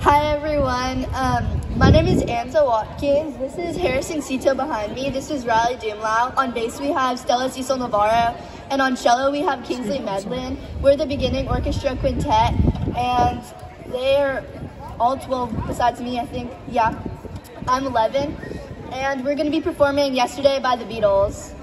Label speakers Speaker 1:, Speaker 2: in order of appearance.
Speaker 1: Hi everyone. Um, my name is Anza Watkins. This is Harrison Sito behind me. This is Riley Doomlau. On bass we have Stella Cecil Navarro. And on cello we have Kingsley Medlin. We're the beginning orchestra quintet and they're all 12 besides me, I think. Yeah, I'm 11. And we're going to be performing Yesterday by the Beatles.